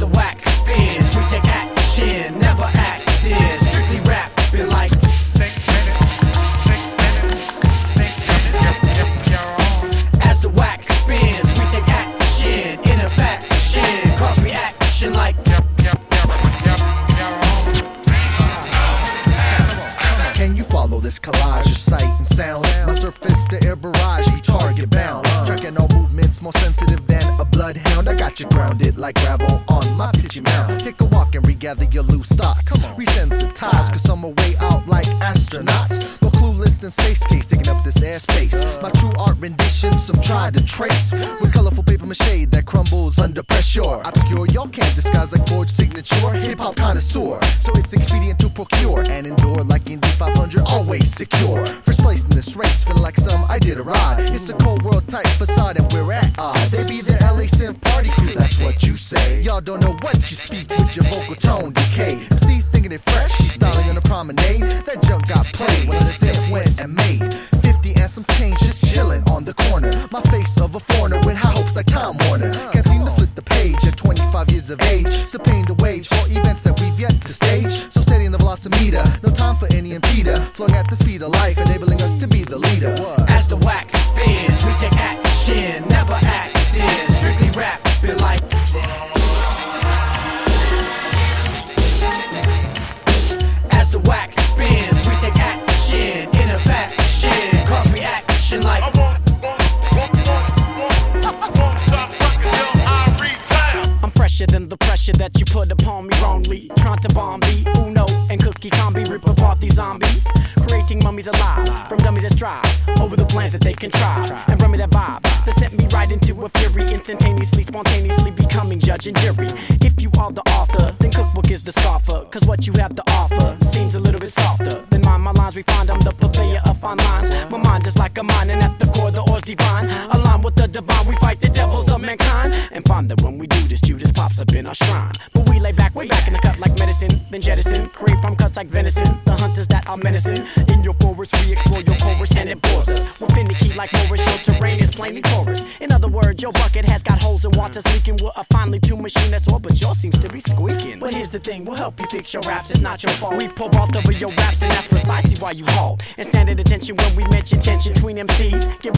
the wax spins. We take action. This collage of sight and sound. My surface to air barrage, target bound. Tracking all movements more sensitive than a bloodhound. I got you grounded like gravel on my pitchy mound. Take a walk and regather your loose thoughts. Resensitize, cause I'm away out like astronauts. More clueless than space case, taking up this airspace. My true art rendition, some try to trace. With colorful paper mache under pressure. Obscure, y'all can't disguise like forged signature. Hip hop connoisseur, so it's expedient to procure and endure like Indy 500, always secure. First place in this race, feel like some I did a ride. It's a cold world type facade, and we're at odds. They be the LA synth party crew, that's what you say. Y'all don't know what you speak with your vocal tone decay. MCs thinking it fresh, she's styling on a promenade. That junk got played when the synth went and made 50 and some change just chilling on the corner. My face of a foreigner with high hopes like Time Warner. Can't the page at 25 years of age. Still paying the wage for events that we've yet to stage. So steady in the velocimeter, no time for any impeder. Flowing at the speed of life, enabling us to be the leader. As the wax spins, we take action, that you put upon me wrongly. Trying to bomb me, Uno and Cookie Combi rip apart these zombies. Creating mummies alive from dummies that strive over the plans that they contrive. And run me that vibe that sent me right into a fury, instantaneously, spontaneously becoming judge and jury. If you are the author, then Cookbook is the scoffer. Cause what you have to offer seems a little bit softer than mine. My lines refined, I'm the purveyor of fine lines. My mind is like a mine, and at the core, the ore's divine. Align with the divine, we fight the devils of mankind. And that when we do this, Judas pops up in our shrine. But we lay back, way back in the cut like medicine, then jettison. Create from cuts like venison. The hunters that are menacing. In your forest, we explore your chorus and it bores us. We're finicky like Morris, your terrain is plainly porous. In other words, your bucket has got holes and water's leaking. We're a finely tuned machine that's all, but yours seems to be squeaking. But here's the thing, we'll help you fix your raps, it's not your fault. We pull off over your raps, and that's precisely why you halt. And stand at attention when we mention tension between MCs. Get